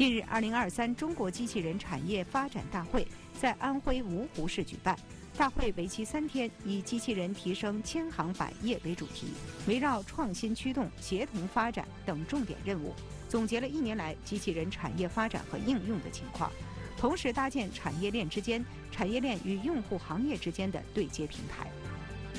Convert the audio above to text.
近日二零二三中国机器人产业发展大会在安徽芜湖市举办。大会为期三天以机器人提升千行百业为主题围绕创新驱动协同发展等重点任务总结了一年来机器人产业发展和应用的情况同时搭建产业链之间产业链与用户行业之间的对接平台。